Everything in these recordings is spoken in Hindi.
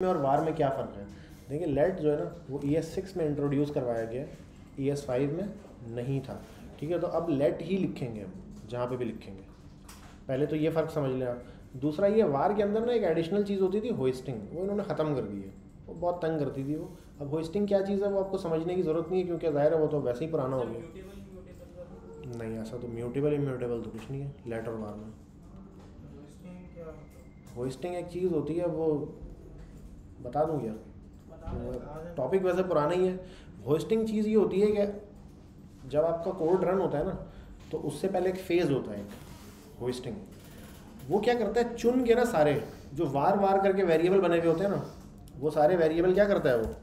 में और वार में क्या फ़र्क है? देखिए लेट जो है ना, वो ई एस सिक्स में इंट्रोड्यूस करवाया गया ई एस फाइव में नहीं था। ठीक है तो अब लेट ही लिखेंगे हम, जहाँ पे भी लिखेंगे। पहले तो ये फ़र्क समझ लें आप दूसरा, ये वार के अंदर ना एक एडिशनल चीज़ होती थी होइस्टिंग वो इन्होंने ख़त्म कर दी है। वो बहुत तंग करती थी वो। अब होइस्टिंग क्या चीज़ है, वो आपको समझने की ज़रूरत नहीं है, क्योंकि ज़ाहिर है वो तो वैसे ही पुराना हो गया। नहीं, ऐसा तो म्यूटेबल इम्यूटेबल तो कुछ नहीं है लेट और वार में। होइस्टिंग एक चीज़ होती है, वो बता दूँ क्या? टॉपिक वैसे पुराना ही है। होस्टिंग चीज़ ये होती है कि जब आपका कोड रन होता है ना तो उससे पहले एक फ़ेज़ होता है होस्टिंग वो क्या करता है? चुन के ना सारे जो वार वार करके वेरिएबल बने हुए होते हैं ना वो सारे वेरिएबल क्या करता है वो?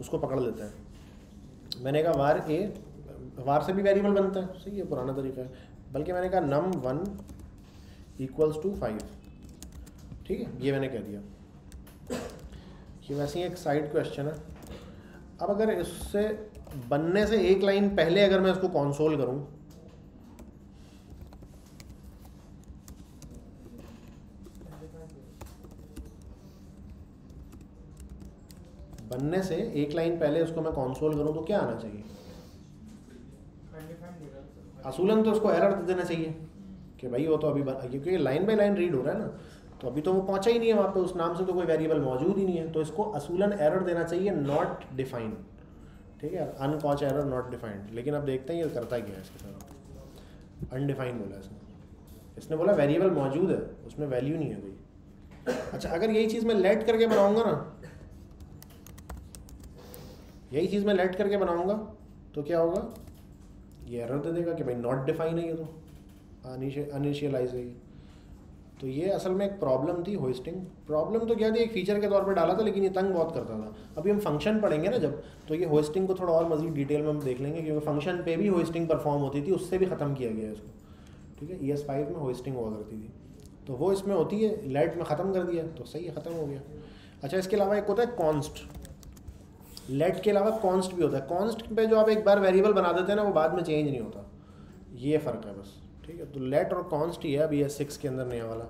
उसको पकड़ लेता है। मैंने कहा वार ए वार से भी वेरिएबल बनता है। सही है पुराना तरीका है। बल्कि मैंने कहा num one equals to five ठीक है ये मैंने कह दिया। कि वैसे ही एक साइड क्वेश्चन है। अब अगर इससे बनने से एक लाइन पहले अगर मैं इसको कॉन्सोल करूँ, बनने से एक लाइन पहले उसको मैं कॉन्सोल करूँ तो क्या आना चाहिए? असूलन तो उसको एरर देना चाहिए कि भाई वो तो अभी क्योंकि लाइन बाई लाइन रीड हो रहा है ना। तो अभी तो वो पहुँचा ही नहीं है वहाँ पे, उस नाम से तो कोई वेरिएबल मौजूद ही नहीं है। तो इसको असूलन एरर देना चाहिए नॉट डिफाइंड ठीक है? अनकॉच एरर नॉट डिफाइंड लेकिन अब देखते हैं ये करता क्या है इसके साथ। अनडिफाइंड बोला इसने। इसने बोला वेरिएबल मौजूद है, उसमें वैल्यू नहीं है कोई। अच्छा अगर यही चीज़ मैं लेट करके बनाऊँगा ना, यही चीज़ मैं लेट करके बनाऊँगा तो क्या होगा? ये एरर दे देगा कि भाई नॉट डिफाइन है ये तो। अनिशियलाइज है ये। तो ये असल में एक प्रॉब्लम थी होस्टिंग प्रॉब्लम तो क्या थी? एक फीचर के तौर पर डाला था, लेकिन ये तंग बहुत करता था। अभी हम फ़ंक्शन पढ़ेंगे ना जब तो ये होस्टिंग को थोड़ा और मजीद डिटेल में हम देख लेंगे, क्योंकि फ़ंक्शन पे भी होस्टिंग परफॉर्म होती थी, उससे भी ख़त्म किया गया इसको। ठीक है? ई एस फाइव में होस्टिंग हुआ करती थी। तो वो इसमें होती है लाइट में ख़त्म कर दिया तो सही है, ख़त्म हो गया। अच्छा इसके अलावा एक होता है कॉन्स्ट लेट के अलावा कॉन्स्ट भी होता है। कॉन्स्ट पे जो आप एक बार वेरिएबल बना देते हैं ना, वो बाद में चेंज नहीं होता। ये फ़र्क है बस। ठीक है? तो लेट और कॉन्स्ट ही है अभी एस सिक्स के अंदर नया वाला।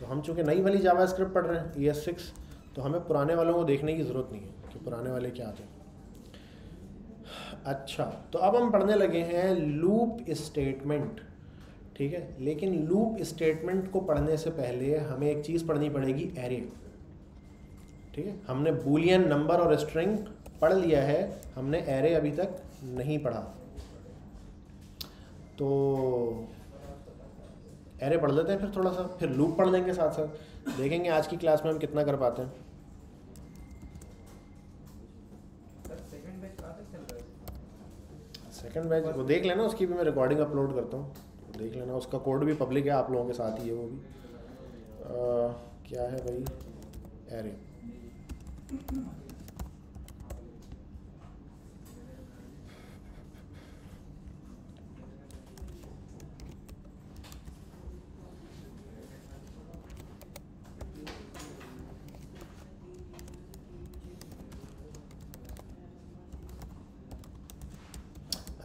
तो हम चूँकि नई वाली जावा स्क्रिप्ट पढ़ रहे हैं ई एस सिक्स तो हमें पुराने वालों को देखने की ज़रूरत नहीं है कि पुराने वाले क्या थे। अच्छा तो अब हम पढ़ने लगे हैं लूप स्टेटमेंट ठीक है? लेकिन लूप स्टेटमेंट को पढ़ने से पहले हमें एक चीज़ पढ़नी पड़ेगी एरे ठीक है? हमने बुलियन नंबर और स्ट्रिंग पढ़ लिया है, हमने एरे अभी तक नहीं पढ़ा। तो एरे पढ़ लेते हैं फिर थोड़ा सा फिर लूप पढ़ लेंगे साथ साथ। देखेंगे आज की क्लास में हम कितना कर पाते हैं। सेकंड बैच वो देख लेना उसकी भी मैं रिकॉर्डिंग अपलोड करता हूँ। देख लेना उसका कोड भी पब्लिक है आप लोगों के साथ ही है वो भी। आ, क्या है भाई? एरे।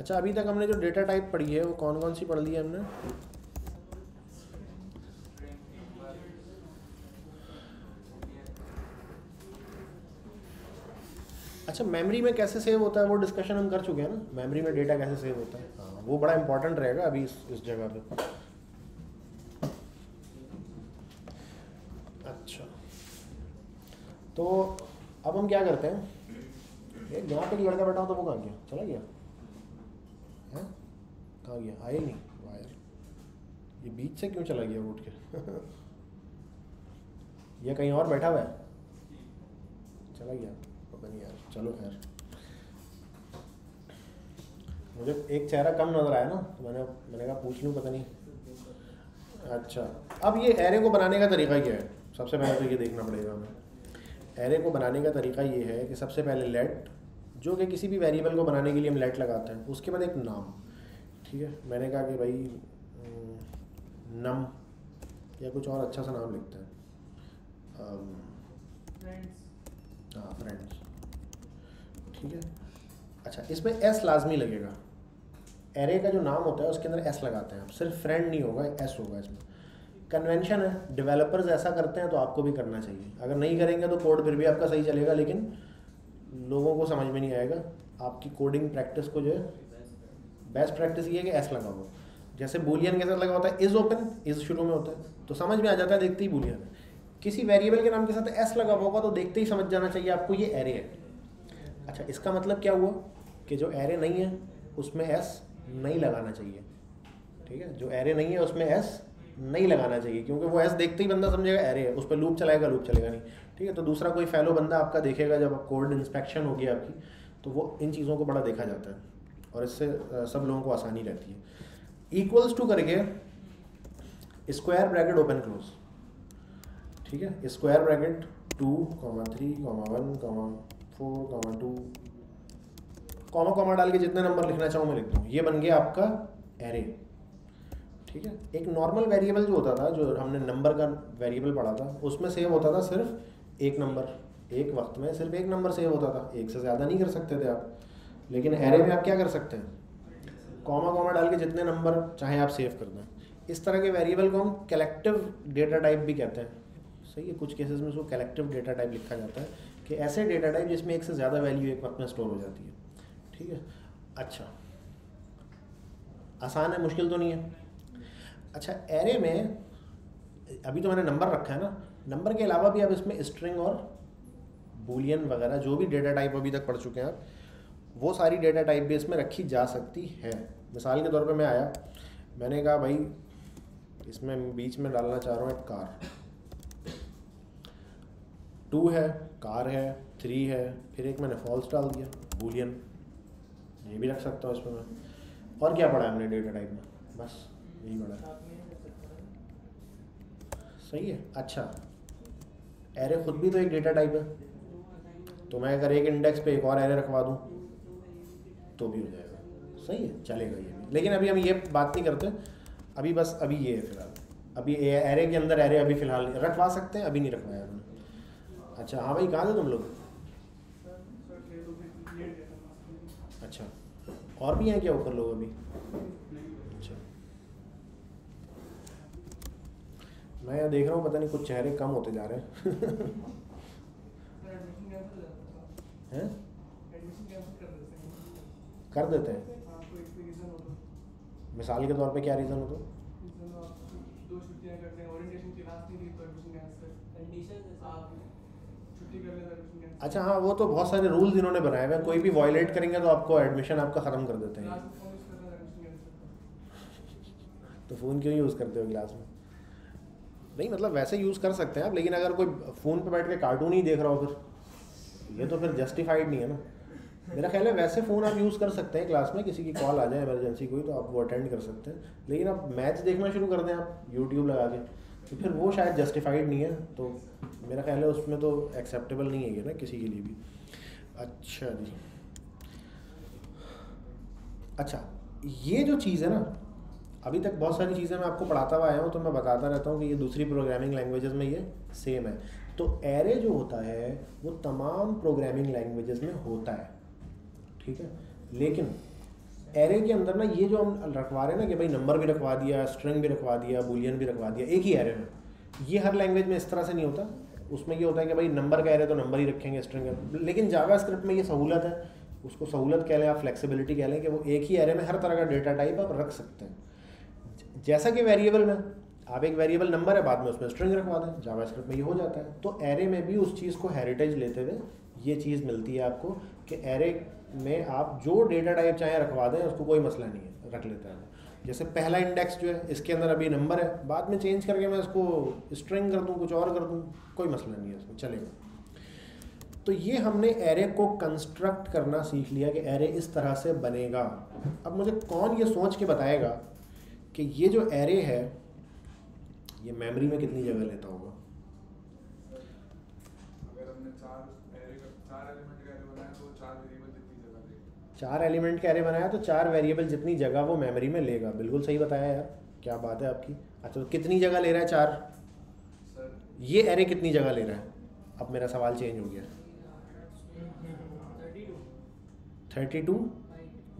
अच्छा अभी तक हमने जो डेटा टाइप पढ़ी है वो कौन कौन सी पढ़ ली है हमने? अच्छा मेमोरी में कैसे सेव होता है वो डिस्कशन हम कर चुके हैं ना। मेमोरी में डेटा कैसे सेव होता है? हाँ वो बड़ा इंपॉर्टेंट रहेगा अभी इस, इस जगह पे। अच्छा। तो अब हम क्या करते हैं? एक यहाँ पे एक लड़का बैठा हो तो वो कहाँ गया? चला गया? कहाँ गया आए नहीं, वायर। ये बीच से क्यों चला गया उठ के? ये कहीं और बैठा हुआ है? चला गया। पता नहीं यार, चलो खैर। मुझे एक चेहरा कम नज़र आया ना तो मैंने मैंने कहा, पूछ लूँ, पता नहीं। अच्छा अब ये एरे को बनाने का तरीका क्या है? सबसे पहले तो ये देखना पड़ेगा हमें। एरे को बनाने का तरीका ये है कि सबसे पहले लेट जो कि किसी भी वेरिएबल को बनाने के लिए हम लेट लगाते हैं, उसके बाद एक नाम ठीक है? मैंने कहा कि भाई नम या कुछ और अच्छा सा नाम लिखते हैं। हाँ फ्रेंड्स ठीक है? अच्छा इसमें एस लाजमी लगेगा। एरे का जो नाम होता है उसके अंदर एस लगाते हैं आप। सिर्फ़ फ्रेंड नहीं होगा एस होगा इसमें। कन्वेंशन है। डेवलपर्स ऐसा करते हैं तो आपको भी करना चाहिए। अगर नहीं करेंगे तो कोड फिर भी आपका सही चलेगा लेकिन लोगों को समझ में नहीं आएगा। आपकी कोडिंग प्रैक्टिस को जो है बेस्ट प्रैक्टिस ये है कि एस लगा हो जैसे बुलियन के साथ लगा होता है इज़ ओपन इज़ शुरू में होता है। तो समझ में आ जाता है, देखते ही बुलियन किसी वेरिएबल के नाम के साथ एस लगा होगा तो देखते ही समझ जाना चाहिए आपको ये एरे है। अच्छा इसका मतलब क्या हुआ? कि जो एरे नहीं है, उसमें एस नहीं लगाना चाहिए। ठीक है? जो एरे नहीं है, उसमें एस नहीं लगाना चाहिए, क्योंकि वो एस देखते ही बंदा समझेगा एरे है, उस पर लूप चलाएगा लूप चलेगा नहीं। ठीक है? तो दूसरा कोई फैलो बंदा आपका देखेगा, जब कोड इंस्पेक्शन होगी आपकी तो वो इन चीज़ों को बड़ा देखा जाता है। और इससे सब लोगों को आसानी रहती है। इक्वल्स टू करके स्क्वायर ब्रैकेट ओपन क्लोज ठीक है? Square bracket two comma three comma one comma four comma two comma comma डाल के जितने नंबर लिखना चाहूँ मैं लिख दूँ। ये बन गया आपका एरे ठीक है? एक नॉर्मल वेरिएबल जो होता था, जो हमने नंबर का वेरिएबल पढ़ा था, उसमें सेव होता था सिर्फ़ एक नंबर एक वक्त में सिर्फ़ एक नंबर सेव होता था। एक से ज़्यादा नहीं कर सकते थे आप। लेकिन एरे में आप क्या कर सकते हैं? कॉमा कॉमा डाल के जितने नंबर चाहे आप सेव कर दें। इस तरह के वेरिएबल को हम कलेक्टिव डेटा टाइप भी कहते हैं। सही है, कुछ केसेस में उसको कलेक्टिव डेटा टाइप लिखा जाता है कि ऐसे डेटा टाइप जिसमें एक से ज़्यादा वैल्यू एक वक्त में स्टोर हो जाती है। ठीक है? अच्छा। आसान है, मुश्किल तो नहीं है। अच्छा एरे में अभी तो मैंने नंबर रखा है ना। नंबर के अलावा भी आप इसमें स्ट्रिंग और बुलियन वगैरह जो भी डेटा टाइप अभी तक पढ़ चुके हैं आप वो सारी डेटा टाइप भी इसमें रखी जा सकती है। मिसाल के तौर पे मैं आया, मैंने कहा, भाई, इसमें बीच में डालना चाह रहा हूँ एक कार टू है कार है थ्री है, फिर एक मैंने फॉल्स डाल दिया बुलियन ये भी रख सकता हूँ इसमें मैं। और क्या पढ़ा है हमने डेटा टाइप में? बस, यही पढ़ा सही है? अच्छा। एरे खुद भी तो एक डेटा टाइप है। तो मैं अगर एक इंडेक्स पे एक और एरे रखवा दूँ तो भी हो जाएगा। सही है, चलेगा ये भी। लेकिन अभी हम ये बात नहीं करते। अभी बस अभी ये है फ़िलहाल। अभी एरे के अंदर एरे अभी फ़िलहाल रखवा सकते हैं, अभी नहीं रखवाया हमने। अच्छा हाँ भाई, कहाँ थे तुम लोग? अच्छा और भी हैं क्या ऊपर लोग अभी? अच्छा। मैं यहाँ देख रहा हूँ, पता नहीं कुछ चेहरे कम होते जा रहे हैं। हैं? कर देते हैं। मिसाल के तौर पे क्या रीज़न हो तो? अच्छा हाँ वो तो बहुत सारे रूल्स इन्होंने बनाए हुए हैं। कोई भी वायलेट करेंगे तो आपको एडमिशन आपका ख़त्म कर देते हैं। तो फ़ोन क्यों यूज़ करते हो क्लास में? नहीं मतलब वैसे यूज़ कर सकते हैं आप लेकिन अगर कोई फ़ोन पे बैठ के कार्टून ही देख रहा हो फिर ये तो फिर जस्टिफाइड नहीं है ना। मेरा ख्याल है वैसे फ़ोन आप यूज़ कर सकते हैं क्लास में, किसी की कॉल आ जाए इमरजेंसी कोई तो आप वो अटेंड कर सकते हैं। लेकिन आप मैच देखना शुरू कर दें आप यूट्यूब लगा के तो फिर वो शायद जस्टिफाइड नहीं है तो मेरा ख्याल है उसमें तो एक्सेप्टेबल नहीं है ये ना किसी के लिए भी। अच्छा जी। अच्छा ये जो चीज़ है ना, अभी तक बहुत सारी चीज़ें मैं आपको पढ़ाता हुआ आया हूँ तो मैं बताता रहता हूँ कि ये दूसरी प्रोग्रामिंग लैंग्वेजेस में ये सेम है। तो एरे जो होता है, वो तमाम प्रोग्रामिंग लैंग्वेजेस में होता है। ठीक है? लेकिन एरे के अंदर ना ये जो हम रखवा रहे हैं ना कि भाई नंबर भी रखवा दिया स्ट्रिंग भी रखवा दिया बुलियन भी रखवा दिया, एक ही एरे में। ये हर लैंग्वेज में इस तरह से नहीं होता। उसमें ये होता है कि भाई नंबर कह रहे तो नंबर ही रखेंगे स्ट्रिंग लेकिन जावा स्क्रिप्ट में ये सहूलत है। उसको सहूलत कह लें, आप फ्लेक्सिबिलिटी कह लें कि वो एक ही एरे में हर तरह का डेटा टाइप आप रख सकते हैं। जैसा कि वेरिएबल में, आप एक वेरिएबल नंबर है, बाद में उसमें स्ट्रिंग रखवा दें जावा स्क्रिप्ट में ये हो जाता है। तो एरे में भी उस चीज़ को हेरिटेज लेते हुए ये चीज़ मिलती है आपको कि एरे में आप जो डेटा टाइप चाहे रखवा दें, उसको कोई मसला नहीं है, रख लेता है। जैसे पहला इंडेक्स जो है, इसके अंदर अभी नंबर है। बाद में चेंज करके मैं इसको स्ट्रिंग कर दूँ, कुछ और कर दूँ, कोई मसला नहीं है इसमें, चलेगा। तो ये हमने एरे को कंस्ट्रक्ट करना सीख लिया कि एरे इस तरह से बनेगा। अब मुझे कौन ये सोच के बताएगा कि ये जो एरे है, ये मेमोरी में कितनी जगह लेता होगा? चार एलिमेंट का एरे बनाया तो चार वेरिएबल जितनी जगह वो मेमोरी में लेगा। बिल्कुल सही बताया यार, क्या बात है आपकी। अच्छा तो कितनी जगह ले रहा है चार? ये एरे कितनी जगह ले रहा है? अब मेरा सवाल चेंज हो गया। थर्टी टू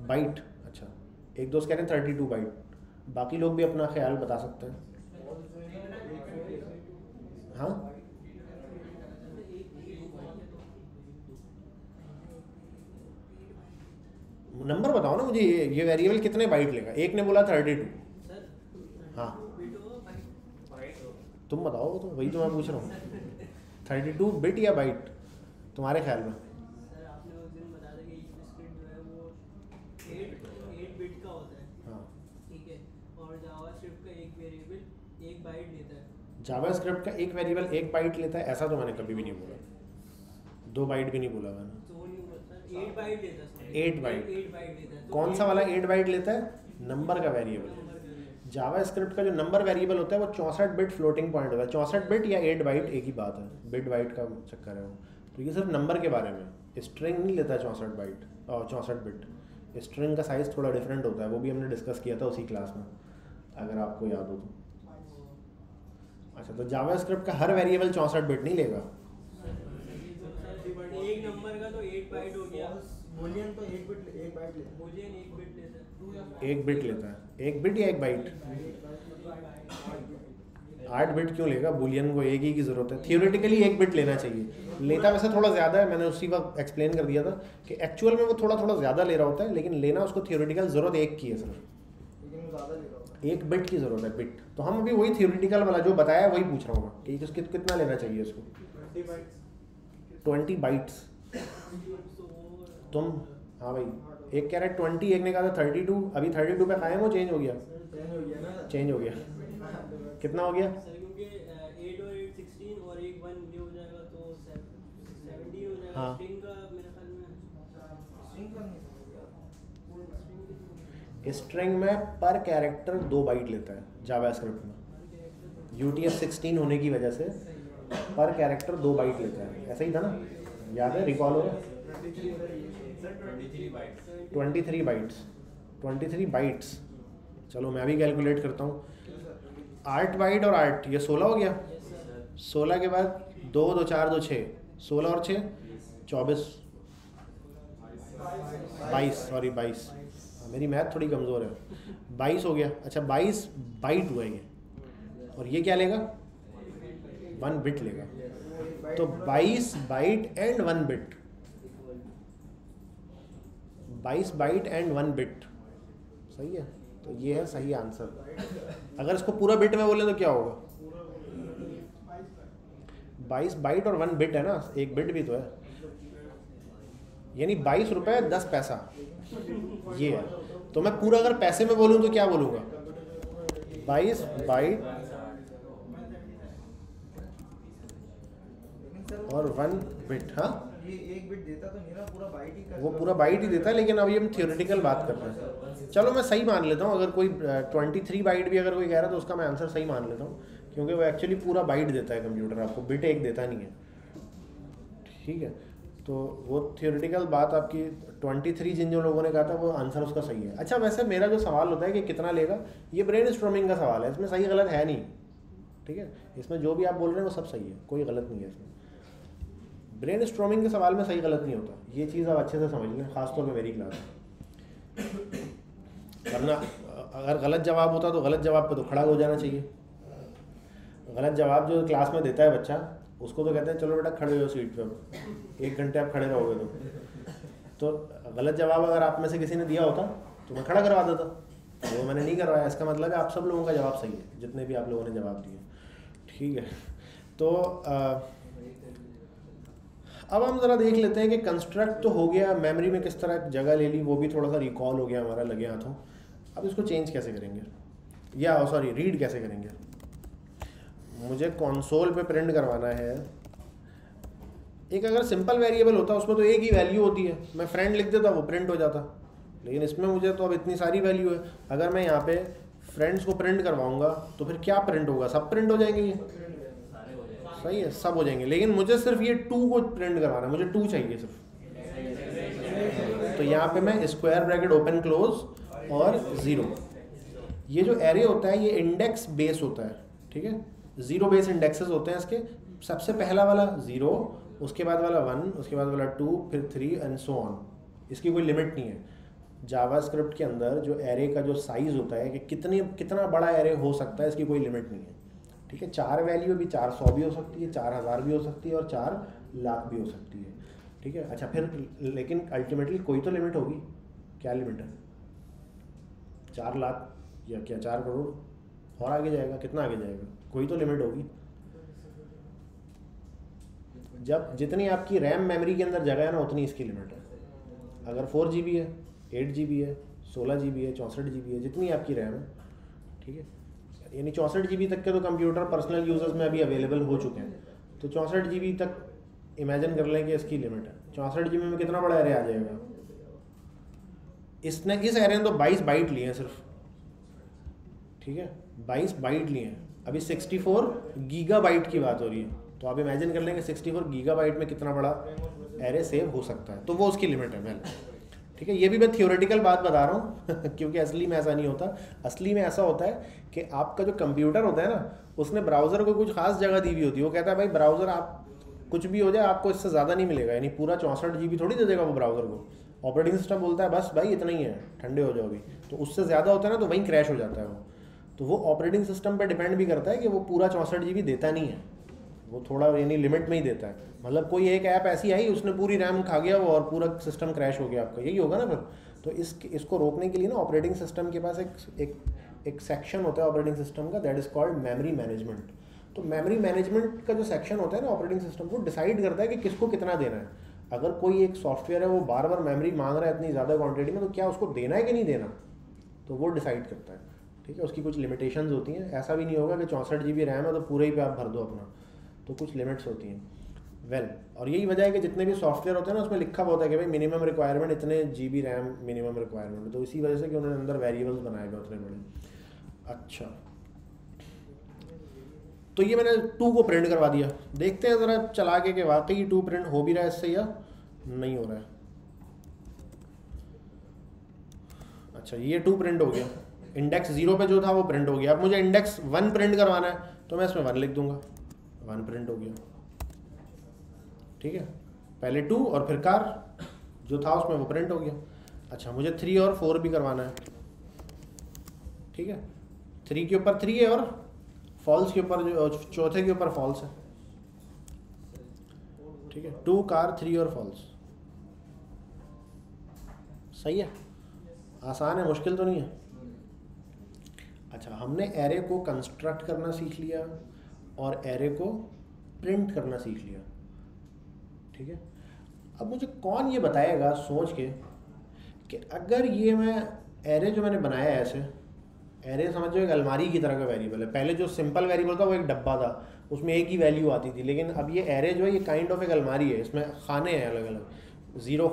बाइट अच्छा एक दोस्त कह रहे हैं थर्टी टू बाइट बाकी लोग भी अपना ख्याल बता सकते हैं? नंबर बताओ ना मुझे ये ये वेरिएबल कितने बाइट लेगा? एक ने बोला थर्टी टू हाँ। तुम बताओ तो वही तो मैं पूछ रहा हूँ। थर्टी टू बिट या बाइट तुम्हारे ख्याल में। सर आपने उस दिन बताया था कि स्क्रिप्ट जो है वो एट एट बिट का होता है। हाँ। ठीक है? और जावा स्क्रिप्ट का एक वेरिएबल एक बाइट लेता है। का एक वेरिएबल एक बाइट लेता है ऐसा तो मैंने कभी भी नहीं बोला। दो बाइट भी नहीं बोला मैंने। तो एट बाइट तो कौन सा वाला एट बाइट लेता है? नंबर का वेरिएबल। जावा स्क्रिप्ट का जो नंबर वेरिएबल होता है वो चौंसठ बिट फ्लोटिंग पॉइंट होता है। चौंसठ बिट या एट बाइट एक ही बात है। बिट बाइट का चक्कर है वो। तो ये सिर्फ़ नंबर के बारे में। स्ट्रिंग नहीं लेता है चौंसठ बाइट और चौंसठ बिट स्ट्रिंग का साइज़ थोड़ा डिफरेंट होता है। वो भी हमने डिस्कस किया था उसी क्लास में अगर आपको याद हो तो। अच्छा तो जावा स्क्रिप्ट का हर वेरिएबल चौंसठ बिट नहीं लेगा? का तो बाइट हो गया। बुलियन तो एक बिट एक बाइट लेता बुलियन एक बिट लेता। है एक बिट लेता है। एक बिट या एक बाइट है एक बाइट आठ बिट क्यों लेगा? बुलियन को एक ही की ज़रूरत है। थियोरेटिकली एक बिट लेना चाहिए। लेता वैसे थोड़ा ज़्यादा है मैंने उसी वक्त एक्सप्लेन कर दिया था कि एक्चुअल में वो थोड़ा थोड़ा ज़्यादा ले रहा होता है लेकिन लेना उसको थियोरेटिकल ज़रूरत एक की है है। एक बिट की ज़रूरत है बिट तो हम अभी वही थियोरेटिकल वाला जो बताया वही पूछ रहा हूँ मैं कि कितना लेना चाहिए उसको ट्वेंटी बाइट्स तुम हाँ भाई एक कह रहा है ट्वेंटी एक ने कहा था थर्टी टू अभी थर्टी टू पे कायम वो चेंज हो गया। चेंज हो गया कितना हो गया। हो तो हो। हाँ। स्ट्रिंग में पर कैरेक्टर दो बाइट लेता है जावा स्क्रिप्ट में। यू टी एफ़ सिक्सटीन होने की वजह से पर कैरेक्टर दो बाइट लेता है। ऐसा ही था ना? याद है? रिकॉल हो रहा twenty three bytes twenty three bytes चलो मैं भी कैलकुलेट करता हूँ. आठ बाइट और आठ. ये सोलह हो गया? यस सर सोलह के बाद दो दो चार दो छः सोलह और छः चौबीस. बाईस. सॉरी बाईस. मेरी मैथ थोड़ी कमज़ोर है. बाईस हो गया. अच्छा बाईस बाइट हुआ ये. और ये क्या लेगा? वन बिट लेगा. तो बाईस बाइट एंड वन बिट बाईस बाइट एंड वन बिट सही है? तो ये है सही आंसर अगर इसको पूरा बिट में बोले तो क्या होगा? बाईस बाइट और वन बिट है ना? एक बिट भी तो है. यानी बाईस रुपए, दस पैसा. ये है. तो मैं पूरा अगर पैसे में बोलूँ तो क्या बोलूँगा? बाईस बाइट लेकिन सर वो- और वन बिट हाँ? ये एक बिट देता तो नहीं पूरा बाइट ही कर वो पूरा बाइट ही देता है लेकिन अभी हम थियोरेटिकल बात कर रहे हैं। चलो मैं सही मान लेता हूँ। अगर कोई ट्वेंटी थ्री बाइट भी अगर कोई कह रहा है तो उसका मैं आंसर सही मान लेता हूँ। क्योंकि वो एक्चुअली पूरा बाइट देता है कंप्यूटर आपको बिट एक देता नहीं है। ठीक है? तो वो थियोरेटिकल बात आपकी ट्वेंटी थ्री जिन जो लोगों ने कहा था वो आंसर उसका सही है। अच्छा वैसे मेरा जो सवाल होता है कि कितना लेगा ये ब्रेन स्ट्रोमिंग का सवाल है। इसमें सही गलत है नहीं। ठीक है? इसमें जो भी आप बोल रहे हैं वो सब सही है। कोई गलत नहीं है इसमें। ब्रेन स्ट्रोमिंग के सवाल में सही गलत नहीं होता। ये चीज़ आप अच्छे से समझ लें खासतौर पर मेरी क्लास वरना अगर गलत जवाब होता तो गलत जवाब पे तो खड़ा हो जाना चाहिए। गलत जवाब जो क्लास में देता है बच्चा उसको तो कहते हैं चलो बेटा खड़े हो सीट पे एक घंटे आप खड़े रहोगे तो। तो गलत जवाब अगर आप में से किसी ने दिया होता तो मैं खड़ा करवा देता। वो तो मैंने नहीं करवाया इसका मतलब है आप सब लोगों का जवाब सही है जितने भी आप लोगों ने जवाब दिए। ठीक है। तो अ, अब हम ज़रा देख लेते हैं कि कंस्ट्रक्ट तो हो गया मेमोरी में किस तरह जगह ले ली, वो भी थोड़ा सा रिकॉल हो गया हमारा लगे हाथों। अब इसको चेंज कैसे करेंगे? या सॉरी रीड कैसे करेंगे? मुझे कंसोल पे प्रिंट करवाना है। एक अगर सिंपल वेरिएबल होता, उसमें तो एक ही वैल्यू होती है। मैं फ्रेंड लिख देता, वो प्रिंट हो जाता। लेकिन इसमें मुझे तो अब इतनी सारी वैल्यू है। अगर मैं यहाँ पे फ्रेंड्स को प्रिंट करवाऊँगा तो फिर क्या प्रिंट होगा? सब प्रिंट हो जाएँगे ये। सही है, सब हो जाएँगे। लेकिन मुझे सिर्फ़ ये टू को प्रिंट करवाना है, मुझे टू चाहिए सिर्फ़। तो यहाँ पे मैं स्क्वायर ब्रैकेट ओपन क्लोज और ज़ीरो ये जो एरे होता है, ये इंडेक्स बेस होता है, ठीक है? ज़ीरो बेस इंडेक्सेस होते हैं इसके। सबसे पहला वाला ज़ीरो उसके बाद वाला वन उसके बाद वाला टू फिर थ्री एंड सो ऑन इसकी कोई लिमिट नहीं है। जावा स्क्रिप्ट के अंदर जो एरे का जो साइज़ होता है, कि कितनी, कितना बड़ा एरे हो सकता है, इसकी कोई लिमिट नहीं है। ठीक है, चार वैल्यू भी चार सौ भी हो सकती है, चार हज़ार भी हो सकती है और चार लाख भी हो सकती है। ठीक है? अच्छा फिर लेकिन अल्टीमेटली कोई तो लिमिट होगी। क्या लिमिट है? चार लाख या क्या, चार करोड़? और आगे जाएगा, कितना आगे जाएगा? कोई तो लिमिट होगी। जब जितनी आपकी रैम मेमोरी के अंदर जगह है ना, उतनी इसकी लिमिट है। अगर फोर जी है एट जी है, सोलह जी है, चौंसठ जी है, जितनी आपकी रैम है। ठीक है? यानी चौंसठ जी तक के तो कंप्यूटर पर्सनल यूज़र्स में अभी अवेलेबल हो चुके हैं। तो चौंसठ जी तक इमेजिन कर लें कि इसकी लिमिट है। चौंसठ जी में कितना बड़ा एरे आ जाएगा? इसने, इस एरे ने तो बाईस बाइट लिए हैं सिर्फ़। ठीक है? बाईस बाइट लिए हैं। अभी सिक्सटी फोर गीगा बाइट की बात हो रही है। तो आप इमेजिन कर लेंगे सिक्सटी फोर गीगा बाइट में कितना बड़ा एरे सेव हो सकता है। तो वो उसकी लिमिट है वेल ठीक है, ये भी मैं थियोरेटिकल बात बता रहा हूँ, क्योंकि असली में ऐसा नहीं होता। असली में ऐसा होता है कि आपका जो कंप्यूटर होता है ना, उसने ब्राउज़र को कुछ खास जगह दी हुई होती है। वो कहता है, भाई ब्राउज़र आप, कुछ भी हो जाए, आपको इससे ज़्यादा नहीं मिलेगा। यानी पूरा चौंसठ जी थोड़ी दे देगा वो ब्राउज़र को। ऑपरेटिंग सिस्टम बोलता है, बस भाई, इतना ही है, ठंडे हो जाओ अभी तो उससे ज़्यादा होता है ना तो वहीं क्रैश हो जाता है वो। तो वो ऑपरेटिंग सिस्टम पर डिपेंड भी करता है कि वो पूरा चौंसठ जी देता नहीं है। वो थोड़ा यानी लिमिट में ही देता है। मतलब कोई एक ऐप ऐसी आई, उसने पूरी रैम खा गया वो और पूरा सिस्टम क्रैश हो गया आपका। यही होगा ना फिर। तो इस, इसको रोकने के लिए ना ऑपरेटिंग सिस्टम के पास एक एक एक सेक्शन होता है ऑपरेटिंग सिस्टम का that is called memory management तो मेमोरी मैनेजमेंट का जो सेक्शन होता है ना ऑपरेटिंग सिस्टम वो डिसाइड करता है कि किसको कितना देना है। अगर कोई एक सॉफ्टवेयर है, वो बार बार मेमोरी मांग रहा है इतनी ज़्यादा क्वांटिटी में तो क्या उसको देना है कि नहीं देना? तो वो डिसाइड करता है। ठीक है, उसकी कुछ लिमिटेशंस होती हैं। ऐसा भी नहीं होगा कि चौंसठ जी बी रैम है तो पूरे ही पे आप भर दो अपना। तो कुछ लिमिट्स होती हैं। वेल well, और यही वजह है कि जितने भी सॉफ्टवेयर होते हैं ना उसमें लिखा होता है कि भाई मिनिमम रिक्वायरमेंट इतने G B RAM minimum requirement तो इसी वजह से कि उन्होंने अंदर वेरिएबल्स बनाए गए उतने बड़े। अच्छा। तो ये मैंने टू को प्रिंट करवा दिया। देखते हैं ज़रा चला के वाकई टू प्रिंट हो भी रहा है इससे या नहीं हो रहा है। अच्छा ये टू प्रिंट हो गया। इंडेक्स ज़ीरो पे जो था वो प्रिंट हो गया। अब मुझे इंडेक्स वन प्रिंट करवाना है तो मैं इसमें वन लिख दूँगा। वन प्रिंट हो गया। ठीक है? पहले टू और फिर कार जो था उसमें वो प्रिंट हो गया। अच्छा मुझे थ्री और फोर भी करवाना है। ठीक है? थ्री के ऊपर थ्री है और फॉल्स के ऊपर चौथे के ऊपर फॉल्स है। ठीक है? टू कार थ्री और फॉल्स सही है? आसान है, मुश्किल तो नहीं है? अच्छा हमने एरे को कंस्ट्रक्ट करना सीख लिया। और एरे को प्रिंट करना सीख लिया। ठीक है? अब मुझे कौन ये बताएगा सोच के कि अगर ये मैं एरे जो मैंने बनाया है ऐसे एरे समझो एक अलमारी की तरह का वेरिएबल है। पहले जो सिंपल वेरिएबल था वो एक डब्बा था, उसमें एक ही वैल्यू आती थी, लेकिन अब ये एरे जो है ये काइंड ऑफ़ एक अलमारी है, इसमें खाने हैं अलग अलग ज़ीरो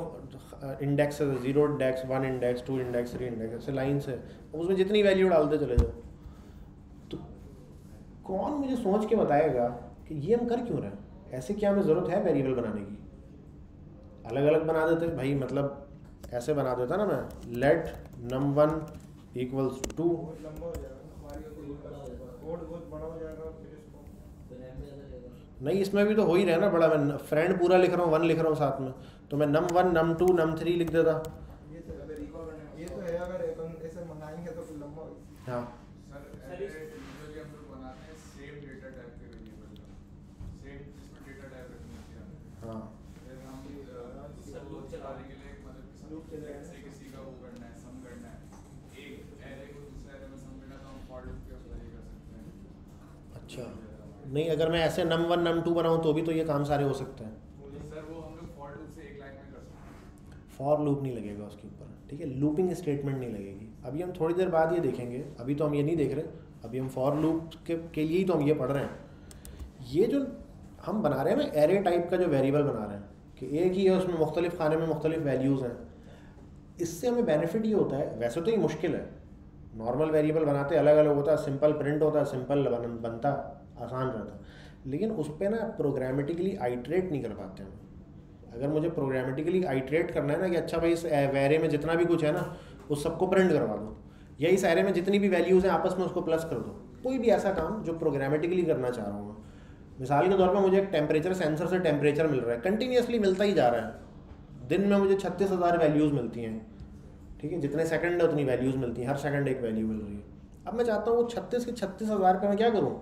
इंडेक्स है zero index one index two index three index ऐसे लाइन्स है। उसमें जितनी वैल्यू डालते चले जाओ। कौन मुझे सोच के बताएगा कि ये हम कर क्यों रहे हैं? ऐसे क्या हमें ज़रूरत है वेरिएबल बनाने की? अलग अलग बना देते भाई मतलब ऐसे बना देता ना मैं। Let num one equals to नहीं इसमें भी तो हो ही रहा ना बड़ा। मैं फ्रेंड पूरा लिख रहा हूँ वन लिख रहा हूँ साथ में। तो मैं num one num two num three लिख देता। ये तो तो है अगर अपन ऐसे मंगाएँगे तो फिर लंबा हाँ सर, इस- यूजुअली हम लोग बनाते हैं सेम डेटा टाइप के वेरिएबल का सेम जिसमें डेटा टाइप रखनी होती है हाँ फिर हम अ, सर, इसको loop चला चलाने के लिए मतलब loop किसी चलाएगा। से किसी का वो करना है सम करना है एक एरे को दूसरे एरे में सम करना तो हम फॉर लूप के अप्लाई कर सकते हैं अच्छा नहीं अगर मैं ऐसे नम वन नम टू बनाऊँ तो भी तो ये काम सारे हो सकते हैं। सर वो हम लोग फॉर लूप से एक लाइन में कर सकते हैं। फॉर लूप नहीं लगेगा उसके ऊपर। ठीक है लूपिंग स्टेटमेंट नहीं लगेगी। अभी हम थोड़ी देर बाद ये देखेंगे। अभी तो हम ये नहीं देख रहे। अभी हम फॉर लूप के, के लिए ही तो हम ये पढ़ रहे हैं। ये जो हम बना रहे हैं ना एरे टाइप का जो वेरिएबल बना रहे हैं कि एक ही है उसमें मुख्तलिफ़ खाने में मुख्तलिफ़ वैल्यूज़ हैं। इससे हमें बेनिफिट ये होता है वैसे तो ये मुश्किल है। नॉर्मल वेरिएबल बनाते अलग अलग होता है सिंपल प्रिंट होता है सिंपल बन, बनता। आसान रहता लेकिन उस पर ना प्रोग्रामेटिकली आइट्रेट नहीं कर पाते हम। अगर मुझे प्रोग्रामेटिकली आइट्रेट करना है ना कि अच्छा भाई इस वेरे में जितना भी कुछ है ना, उस सबको प्रिंट करवा दो। या इस एरे में जितनी भी वैल्यूज़ हैं आपस में उसको प्लस कर दो। कोई भी ऐसा काम जो प्रोग्रामेटिकली करना चाह रहा हूँ मैं। मिसाल के तौर पर मुझे एक टेम्परेचर सेंसर से टेम्परेचर मिल रहा है। कंटिन्यूसली मिलता ही जा रहा है। दिन में मुझे छत्तीस हज़ार वैल्यूज़ मिलती हैं। ठीक है, जितने सेकंड है उतनी वैल्यूज़ मिलती हैं। हर सेकंड एक वैल्यू मिल रही है। अब मैं चाहता हूँ वो छत्तीस के छत्तीस हज़ार पे मैं क्या करूँ?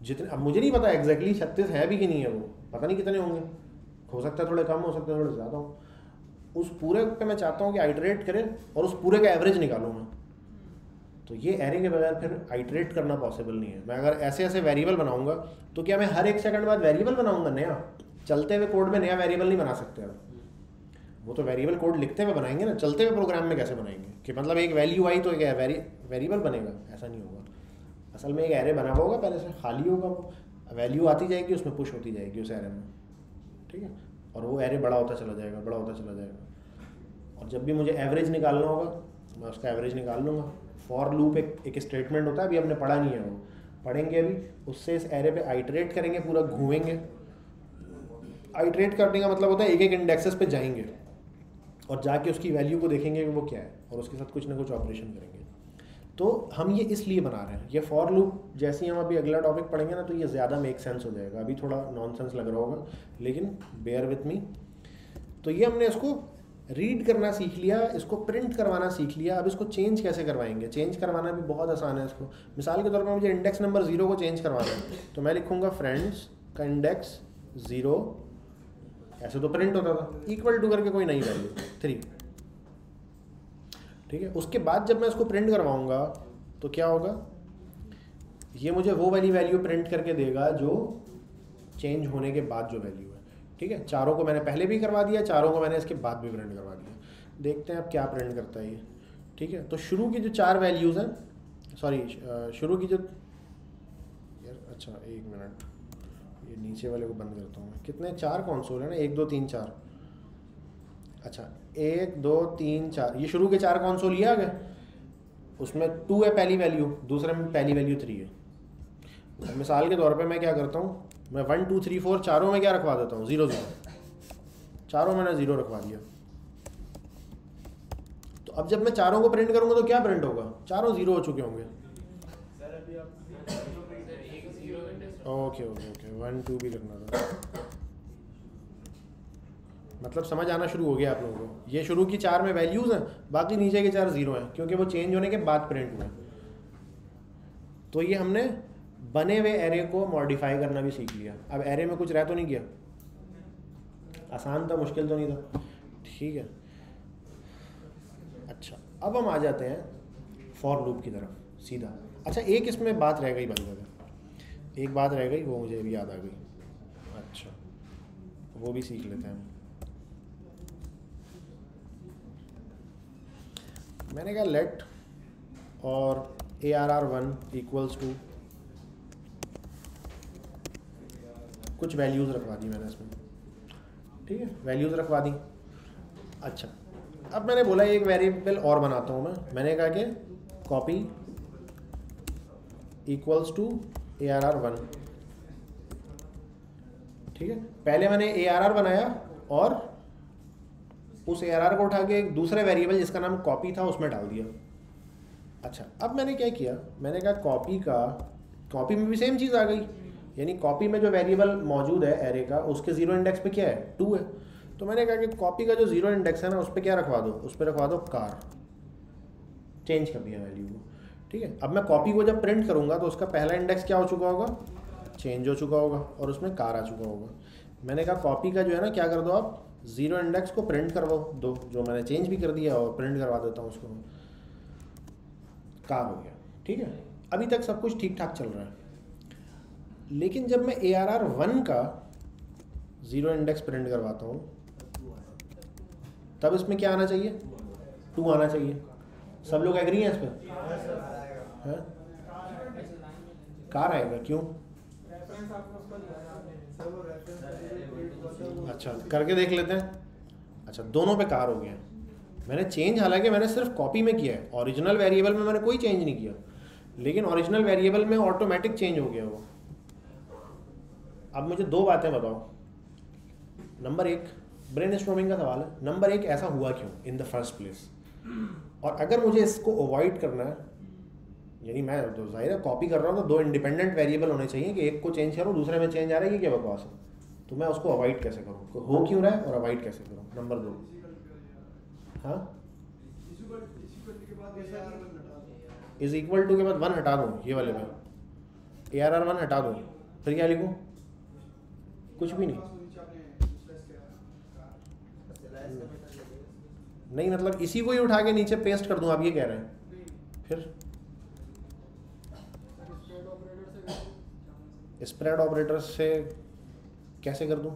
जितने, अब मुझे नहीं पता एग्जैक्टली छत्तीस है भी कि नहीं है वो। पता नहीं कितने होंगे। हो सकता है थोड़े कम, हो सकता है थोड़े ज़्यादा हो। उस पूरे पे मैं चाहता हूँ कि आइटरेट करें और उस पूरे का एवरेज निकालूँ मैं। तो ये एरे के बगैर फिर आइटरेट करना पॉसिबल नहीं है। मैं अगर ऐसे ऐसे वेरिएबल बनाऊँगा तो क्या मैं हर एक सेकंड बाद वेरिएबल बनाऊँगा नया? चलते हुए कोड में नया वेरिएबल नहीं बना सकते अब। वो तो वेरिएबल कोड लिखते हुए बनाएँगे ना। चलते हुए प्रोग्राम में कैसे बनाएँगे? कि मतलब एक वैल्यू आई तो एक वेरिएबल बनेगा। ऐसा नहीं होगा। असल में एक एरे बना हुआ होगा, पहले से खाली होगा वो। वैल्यू आती जाएगी, उसमें पुश होती जाएगी उस एरे में। ठीक है? और वो एरे बड़ा होता चला जाएगा, बड़ा होता चला जाएगा। और जब भी मुझे एवरेज निकालना होगा, मैं उसका एवरेज निकाल लूँगा। फॉर लूप एक एक स्टेटमेंट होता है, अभी हमने पढ़ा नहीं है वो। पढ़ेंगे अभी, उससे इस एरे पे आइटरेट करेंगे, पूरा घूमेंगे। आइटरेट करने का मतलब होता है एक एक इंडेक्सेस पे जाएँगे। और जाके उसकी वैल्यू को देखेंगे कि वो क्या है, और उसके साथ कुछ ना कुछ ऑपरेशन करेंगे। तो हम ये इसलिए बना रहे हैं। ये फॉर लूप जैसे ही हम अभी अगला टॉपिक पढ़ेंगे ना तो ये ज़्यादा मेक सेंस हो जाएगा। अभी थोड़ा नॉनसेंस लग रहा होगा, लेकिन बेयर विथ मी तो ये हमने इसको रीड करना सीख लिया, इसको प्रिंट करवाना सीख लिया। अब इसको चेंज कैसे करवाएँगे? चेंज करवाना भी बहुत आसान है इसको। मिसाल के तौर पर मुझे इंडेक्स नंबर ज़ीरो को चेंज करवाना है। तो मैं लिखूँगा फ्रेंड्स का इंडेक्स ज़ीरो ऐसे तो प्रिंट होता था। इक्वल टू करके कोई नई वैल्यू थ्री ठीक है? उसके बाद जब मैं इसको प्रिंट करवाऊँगा तो क्या होगा? ये मुझे वो वाली वैल्यू प्रिंट करके देगा जो चेंज होने के बाद जो वैल्यू है। ठीक है? चारों को मैंने पहले भी करवा दिया, चारों को मैंने इसके बाद भी प्रिंट करवा दिया। देखते हैं अब क्या प्रिंट करता है ये। ठीक है? तो शुरू की जो चार वैल्यूज़ हैं सॉरी शुरू की जो, यार अच्छा एक मिनट ये नीचे वाले को बंद करता हूँ मैं। कितने? चार कौन कौनसोल है ना? एक, दो, तीन, चार। अच्छा एक दो तीन चार। ये शुरू के चार कौनसोल ये आ गए। उसमें टू है पहली वैल्यू दूसरे में पहली वैल्यू थ्री है। मिसाल के तौर पे मैं क्या करता हूँ? मैं वन टू थ्री फोर चारों में क्या रखवा देता हूँ? ज़ीरो ज़ीरो चारों मैंने ज़ीरो रखवा दिया। तो अब जब मैं चारों को प्रिंट करूँगा तो क्या प्रिंट होगा? चारों ज़ीरो हो चुके होंगे। Okay okay okay one two भी करना था। मतलब समझ आना शुरू हो गया आप लोगों को। ये शुरू की चार में वैल्यूज़ हैं, बाकी नीचे के चार ज़ीरो हैं, क्योंकि वो चेंज होने के बाद प्रिंट हुए तो ये हमने बने हुए एरे को मॉडिफाई करना भी सीख लिया। अब एरे में कुछ रह तो नहीं गया। आसान था, मुश्किल तो नहीं था। ठीक है। अच्छा अब हम आ जाते हैं फॉर लूप की तरफ़, सीधा। अच्छा एक इसमें बात रह गई बंद एक बात रह गई, वो मुझे अभी याद आ गई। अच्छा वो भी सीख लेते हैं मैंने कहा लेट और A R R one equals to कुछ वैल्यूज़ रखवा दी मैंने इसमें। ठीक है? वैल्यूज़ रखवा दी। अच्छा। अब मैंने बोला एक वेरिएबल और बनाता हूँ मैं। मैंने कहा कि copy equals to A R R one ठीक है? पहले मैंने ए आर आर बनाया और उस ए को उठा के एक दूसरे वेरिएबल जिसका नाम कॉपी था, उसमें डाल दिया। अच्छा अब मैंने क्या किया? मैंने कहा कॉपी का कॉपी में भी सेम चीज़ आ गई। यानी कॉपी में जो वेरिएबल मौजूद है एरे का, उसके ज़ीरो इंडेक्स पे क्या है? टू है। तो मैंने कहा कि कॉपी का जो ज़ीरो इंडेक्स है ना, उस पर क्या रखवा दो? उस पर रखवा दो कार चेंज कर दिया वैल्यू को। ठीक है? अब मैं कॉपी को जब प्रिंट करूँगा तो उसका पहला इंडेक्स क्या हो चुका होगा? चेंज हो चुका होगा, और उसमें कार आ चुका होगा। मैंने कहा कॉपी का जो है ना, क्या कर दो आप? ज़ीरो इंडेक्स को प्रिंट करवाओ दो, जो मैंने चेंज भी कर दिया और प्रिंट करवा देता हूँ उसको कार हो गया, ठीक है? अभी तक सब कुछ ठीक ठाक चल रहा है। लेकिन जब मैं ए आर आर वन का ज़ीरो इंडेक्स प्रिंट करवाता हूँ, तब इसमें क्या आना चाहिए? टू आना चाहिए। सब लोग एग्री हैं इस पर कार आएगा, क्यों? अच्छा करके देख लेते हैं। अच्छा दोनों पे कार हो गया मैंने चेंज हालाँकि मैंने सिर्फ़ कॉपी में किया है। ओरिजिनल वेरिएबल में मैंने कोई चेंज नहीं किया। लेकिन ओरिजिनल वेरिएबल में ऑटोमेटिक चेंज हो गया वो। अब मुझे दो बातें बताओ। नंबर एक ब्रेन स्ट्रोमिंग का सवाल है। नंबर एक, ऐसा हुआ क्यों? इन द फ़र्स्ट प्लेस और अगर मुझे इसको अवॉइड करना है, यानी मैं तो ज़ाहिर है कॉपी कर रहा हूँ तो दो इंडिपेंडेंट वेरिएबल होने चाहिए कि एक को चेंज करूँ, दूसरे में चेंज आ रहा है, ये क्या बकवास है? तो मैं उसको अवॉइड कैसे करूँ? हो क्यों रहा है और अवॉइड कैसे करूँ? नंबर दो। हाँ? इज़ इक्वल टू के बाद वन हटा दूँ, ये वाले में। ए आर आर वन हटा दूँ। फिर क्या लिखूँ? कुछ भी नहीं। नहीं मतलब इसी को ही उठा के नीचे पेस्ट कर दूँ, आप ये कह रहे हैं। फिर? स्प्रेड ऑपरेटर से करो स्प्रेड ऑपरेटर से कैसे कर दूँ?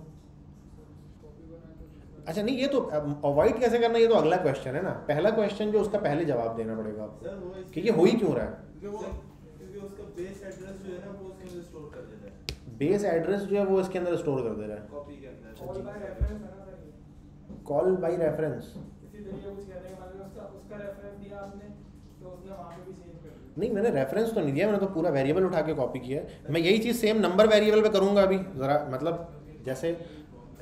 अच्छा नहीं ये तो अवॉइड कैसे करना ये तो अगला क्वेश्चन है ना। पहला क्वेश्चन जो उसका पहले जवाब देना पड़ेगा आपको। कि ये हो ही क्यों रहा है? बेस एड्रेस जो है वो उसके अंदर स्टोर कर देता है। बेस एड्रेस जो है वो इसके अंदर स्टोर कर दे रहा है। कॉपी के अंदर कॉल बाय रेफरेंस है। ना सर ये कॉल बाई रेफरेंस इसी तरीके कुछ कहते मतलब उसका उसका रेफरेंस दिया आपने तो उसने वहाँ पे भी दिया नहीं मैंने रेफरेंस तो नहीं दिया मैंने तो पूरा वेरिएबल उठा के कॉपी किया है। मैं यही चीज़ सेम नंबर वेरिएबल पे करूँगा अभी ज़रा मतलब जैसे